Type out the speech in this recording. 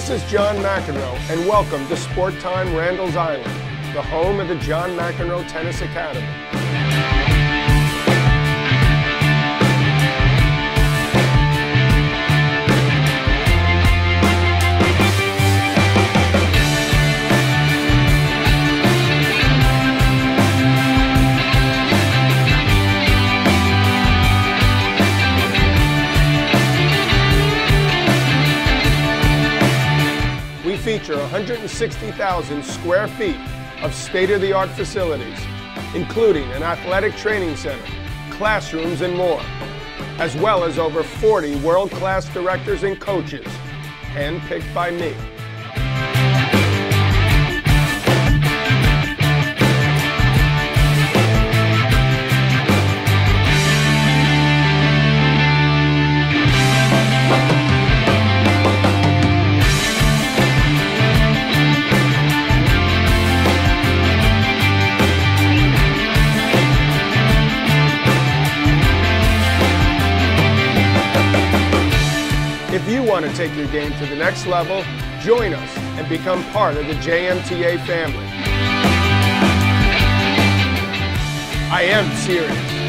This is John McEnroe, and welcome to Sportime Randall's Island, the home of the John McEnroe Tennis Academy. Feature 160,000 square feet of state-of-the-art facilities, including an athletic training center, classrooms, and more, as well as over 40 world-class directors and coaches, handpicked by me. If you want to take your game to the next level, join us and become part of the JMTA family. I am serious.